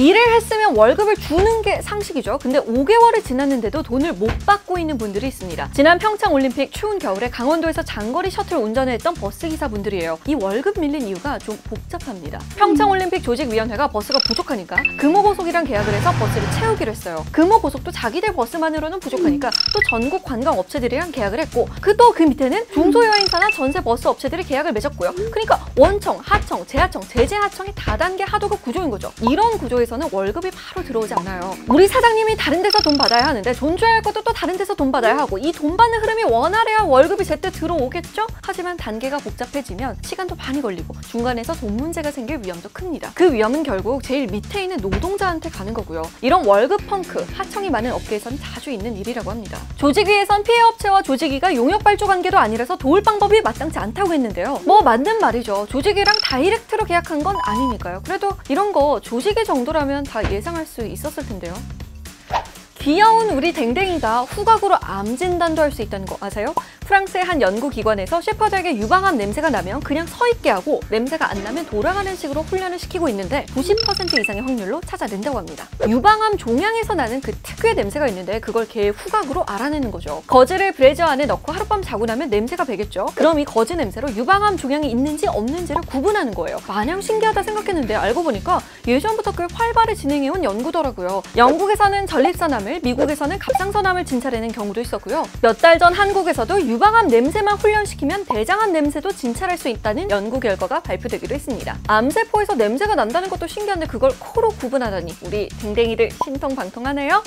일을 했으면 월급을 주는 게 상식이죠. 근데 5개월이 지났는데도 돈을 못 받고 있는 분들이 있습니다. 지난 평창 올림픽 추운 겨울에 강원도에서 장거리 셔틀 운전을 했던 버스 기사분들이에요. 이 월급 밀린 이유가 좀 복잡합니다. 평창 올림픽 조직위원회가 버스가 부족하니까 금호고속이랑 계약을 해서 버스를 채우기로 했어요. 금호고속도 자기들 버스만으로는 부족하니까 또 전국 관광 업체들이랑 계약을 했고 그 또그 밑에는 중소여행사나 전세 버스 업체들이 계약을 맺었고요. 그러니까 원청, 하청, 재하청, 재재하청이 다단계 하도급 구조인 거죠. 이런 구조에서 는 월급이 바로 들어오지 않아요. 우리 사장님이 다른 데서 돈 받아야 하는데 돈 줘야 할 것도 또 다른 데서 돈 받아야 하고 이 돈 받는 흐름이 원활해야 월급이 제때 들어오겠죠? 하지만 단계가 복잡해지면 시간도 많이 걸리고 중간에서 돈 문제가 생길 위험도 큽니다. 그 위험은 결국 제일 밑에 있는 노동자한테 가는 거고요. 이런 월급 펑크, 하청이 많은 업계에선 자주 있는 일이라고 합니다. 조직위에선 피해 업체와 조직위가 용역 발조 관계도 아니라서 도울 방법이 마땅치 않다고 했는데요. 뭐 맞는 말이죠. 조직위랑 다이렉트로 계약한 건 아니니까요. 그래도 이런 거 조직위 정도 라면 다 예상할 수 있었을 텐데요. 귀여운 우리 댕댕이가 후각으로 암 진단도 할 수 있다는 거 아세요? 프랑스의 한 연구기관에서 셰퍼드에게 유방암 냄새가 나면 그냥 서 있게 하고 냄새가 안 나면 돌아가는 식으로 훈련을 시키고 있는데 90% 이상의 확률로 찾아낸다고 합니다. 유방암 종양에서 나는 그 특유의 냄새가 있는데 그걸 개의 후각으로 알아내는 거죠. 거즈를 브래저 안에 넣고 하룻밤 자고 나면 냄새가 배겠죠. 그럼 이 거즈 냄새로 유방암 종양이 있는지 없는지를 구분하는 거예요. 마냥 신기하다 생각했는데 알고 보니까 예전부터 꽤 활발히 진행해온 연구더라고요. 영국에서는 전립선암을, 미국에서는 갑상선암을 진찰하는 경우도 있었고요. 몇 달 전 한국에서도 유 방암 냄새만 훈련시키면 대장암 냄새도 진찰할 수 있다는 연구 결과가 발표되기도 했습니다. 암세포에서 냄새가 난다는 것도 신기한데 그걸 코로 구분하다니 우리 댕댕이들 신통방통하네요.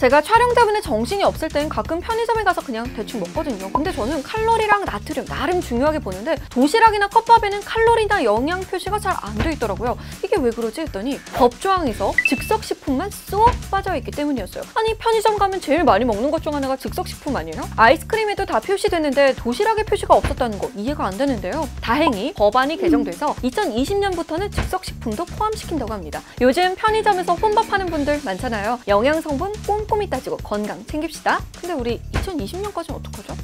제가 촬영 때문에 정신이 없을 땐 가끔 편의점에 가서 그냥 대충 먹거든요. 근데 저는 칼로리랑 나트륨 나름 중요하게 보는데 도시락이나 컵밥에는 칼로리나 영양 표시가 잘 안 돼 있더라고요. 이게 왜 그러지 했더니 법조항에서 즉석식품만 쏙 빠져있기 때문이었어요. 아니 편의점 가면 제일 많이 먹는 것 중 하나가 즉석식품 아니에요? 아이스크림에도 다 표시되는데 도시락에 표시가 없었다는 거 이해가 안 되는데요. 다행히 법안이 개정돼서 2020년부터는 즉석식품도 포함시킨다고 합니다. 요즘 편의점에서 혼밥하는 분들 많잖아요. 영양 성분 꼼 꼼히 따지고 건강 챙깁시다. 근데 우리 2020년까지는 어떡하죠?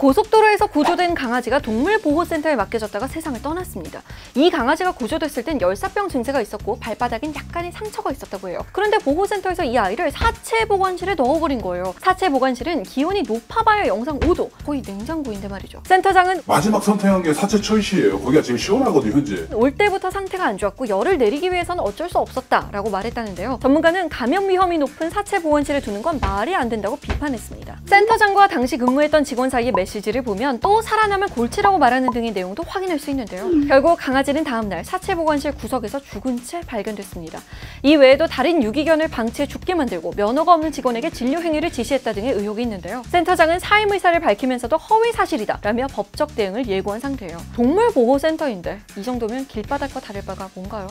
고속도로에서 구조된 강아지가 동물보호센터에 맡겨졌다가 세상을 떠났습니다. 이 강아지가 구조됐을 땐 열사병 증세가 있었고 발바닥엔 약간의 상처가 있었다고 해요. 그런데 보호센터에서 이 아이를 사체 보관실에 넣어버린 거예요. 사체 보관실은 기온이 높아봐야 영상 5도, 거의 냉장고인데 말이죠. 센터장은 마지막 선택한 게 사채 초이시예요. 거기가 지금 시원하거든요, 현재. 올 때부터 상태가 안 좋았고 열을 내리기 위해서는 어쩔 수 없었다라고 말했다는데요. 전문가는 감염 위험이 높은 사체 보온실에 두는 건 말이 안 된다고 비판했습니다. 센터장과 당시 근무했던 직원 사이의 메시지를 보면 또 살아나면 골치라고 말하는 등의 내용도 확인할 수 있는데요. 결국 강아지는 다음날 사체 보관실 구석에서 죽은 채 발견됐습니다. 이 외에도 다른 유기견을 방치해 죽게 만들고 면허가 없는 직원에게 진료 행위를 지시했다 등의 의혹이 있는데요. 센터장은 사임 의사를 밝히면서도 허위 사실이다 라며 법적 대응을 예고한 상태예요. 동물보호센터인데 이 정도면 길바닥과 다를 바가 뭔가요?